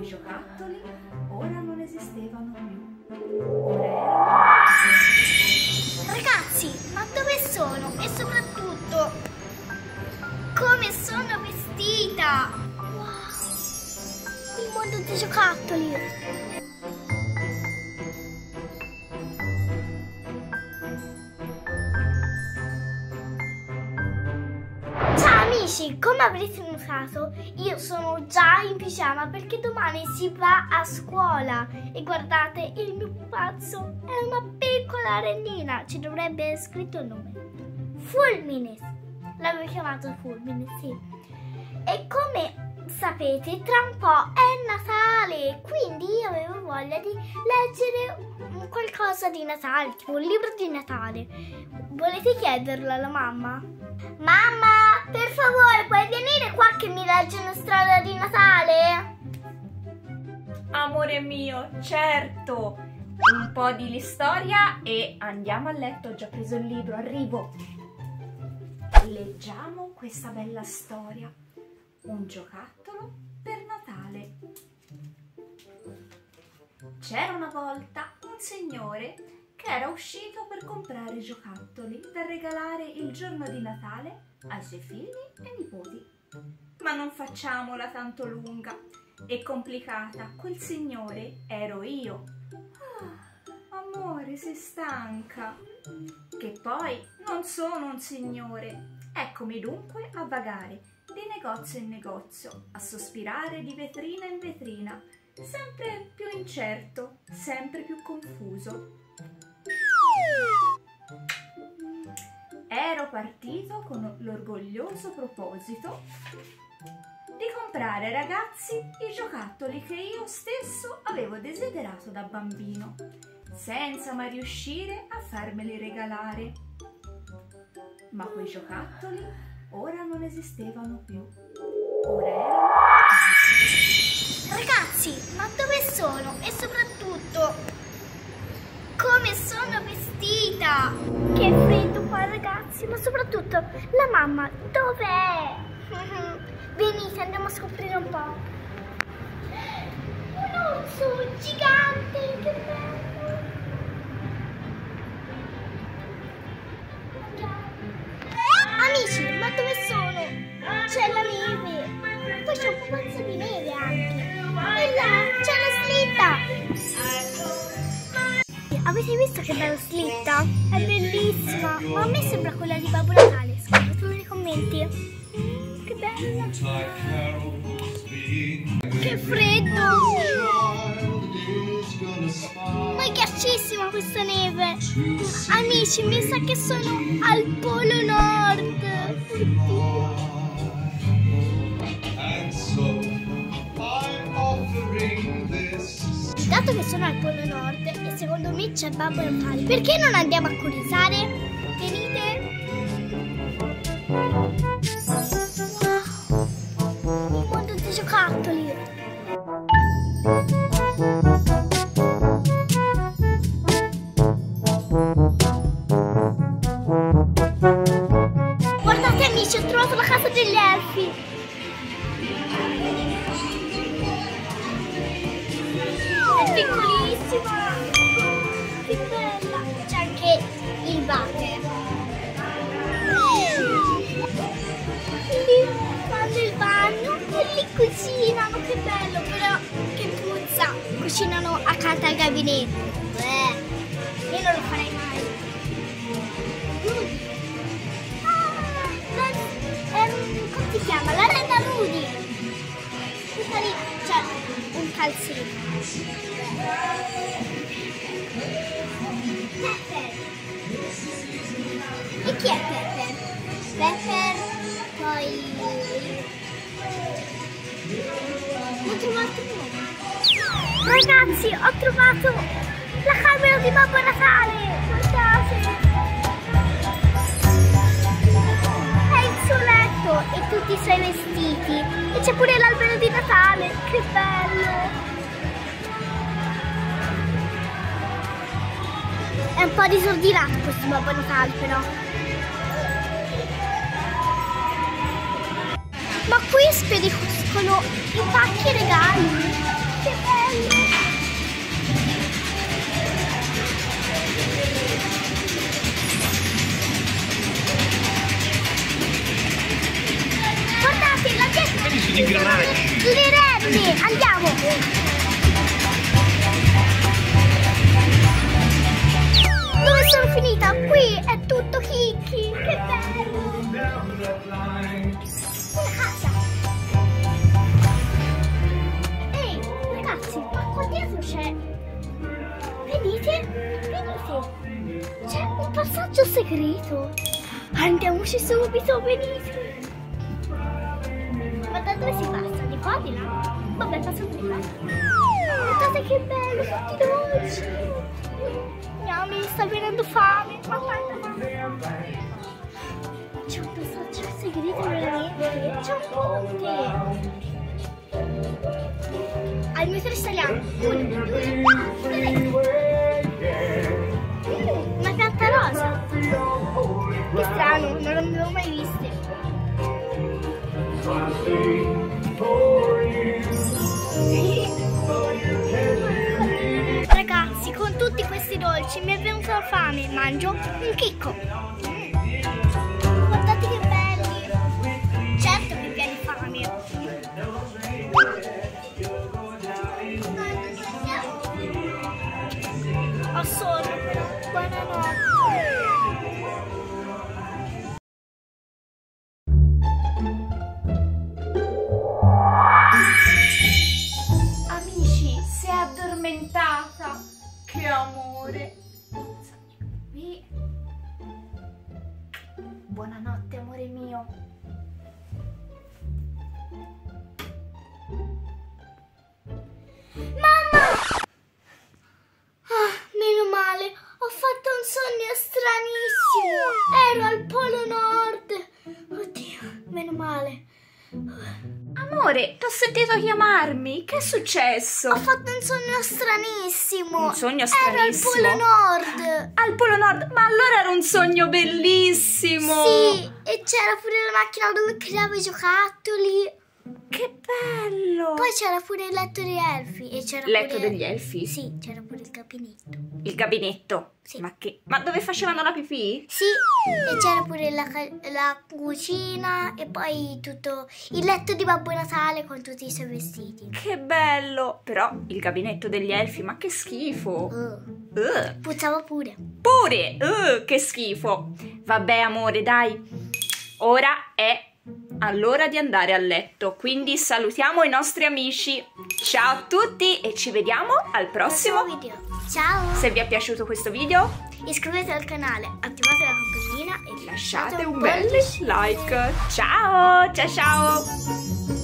quei giocattoli ora non esistevano più. Ragazzi, ma dove sono? E soprattutto, come sono vestita? Wow! Il mondo dei giocattoli! Come avrete notato io sono già in pigiama perché domani si va a scuola e guardate il mio pupazzo è una piccola renina, ci dovrebbe essere scritto il nome. Fulmine, l'avevo chiamato Fulmine, sì. E come sapete tra un po' è Natale, quindi io avevo voglia di leggere qualcosa di Natale, tipo un libro di Natale. Volete chiederlo alla mamma? Mamma, per favore, puoi venire qua che mi legge una storia di Natale? Amore mio, certo! Un po' di storia e andiamo a letto. Ho già preso il libro, arrivo. Leggiamo questa bella storia. Un giocattolo per Natale. C'era una volta un signore che era uscito per comprare giocattoli da regalare il giorno di Natale ai suoi figli e nipoti. Ma non facciamola tanto lunga e complicata. Quel signore ero io. Ah, amore, sei stanca. Che poi non sono un signore. Eccomi dunque a vagare negozio in negozio, a sospirare di vetrina in vetrina, sempre più incerto, sempre più confuso. Ero partito con l'orgoglioso proposito di comprare ai ragazzi i giocattoli che io stesso avevo desiderato da bambino, senza mai riuscire a farmeli regalare. Ma quei giocattoli ora non esistevano più. Ora erano... Ragazzi, ma dove sono? E soprattutto, come sono vestita? Che freddo qua ragazzi, ma soprattutto la mamma dov'è? Venite, andiamo a scoprire un po'. Un orso gigante, che bello! C'è la neve, poi c'è un pupazzo di neve anche. E là c'è la slitta. Avete visto che bella slitta? È bellissima, ma a me sembra quella di Babbo Natale. Scrivetelo nei commenti. Che bella! Che freddo! Ma è ghiaccissima questa neve! Amici, mi sa che sono al Polo Nord! Oddio. Dato che sono al Polo Nord e secondo me c'è Babbo Natale, perché non andiamo a curiosare? Venite! Wow! Il mondo dei giocattoli! Piccolissima! Che bella! C'è anche il water. Lì fanno il bagno e lì cucinano, che bello, però che puzza! Cucinano accanto al gabinetto. Beh, io non lo farei mai. Ah, la- ehm, come si chiama? La! Lì c'è un calzino. Pepper. E chi è Pepper? Pepper, poi... Ho trovato uno. Ragazzi, ho trovato la camera di Babbo Natale. E tutti i suoi vestiti. E c'è pure l'albero di Natale. Che bello. È un po' disordinato questo Babbo Natale però. Ma qui spediscono i pacchi regali. Le tutto chicchi, che bello! Una casa! Ehi, ragazzi, ma qua dietro c'è... Vedete? Venite! C'è un passaggio segreto! Andiamoci subito, venite! Ma da dove si passa? Di qua di là? Vabbè, passo là. Guardate che bello, tutti dolci! Andiamo, mi sta venendo fame. Ma guarda, C'è un passaggio segreto veramente. C'è un ponte. Al metro italiano. Una dolci mi è venuta la fame. Mangio un chicco. Amore mio. Mamma! Ah, meno male, ho fatto un sogno stranissimo. Ero al Polo Nord. Oddio, meno male. Amore, ti ho sentito chiamarmi. Che è successo? Ho fatto un sogno stranissimo. Un sogno Ero al stranissimo? Polo Nord. Al Polo Nord, ma allora era un sogno bellissimo. Sì, e c'era pure la macchina dove creavo i giocattoli. Che bello. Poi c'era pure il letto degli elfi. E c'era Letto pure... degli elfi? Sì, c'era pure il gabinetto. Il gabinetto. Sì. Ma che? Ma dove facevano la pipì? Sì, e c'era pure la, la cucina e poi tutto il letto di Babbo Natale con tutti i suoi vestiti. Che bello. Però il gabinetto degli elfi, ma che schifo. Uh, Uh, puzzava pure. pure, uh, che schifo. Vabbè, amore, dai. Ora è all'ora di andare a letto, quindi salutiamo i nostri amici. Ciao a tutti e ci vediamo al prossimo. video. Ciao! Se vi è piaciuto questo video, Iscrivetevi al canale, attivate la campanellina e lasciate un bel like. Ciao, ciao ciao.